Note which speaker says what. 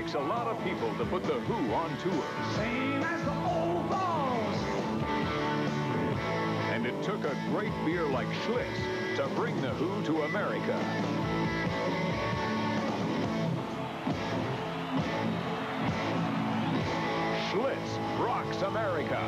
Speaker 1: takes a lot of people to put The Who on tour.
Speaker 2: Same as the old balls.
Speaker 1: And it took a great beer like Schlitz to bring The Who to America. Schlitz rocks America.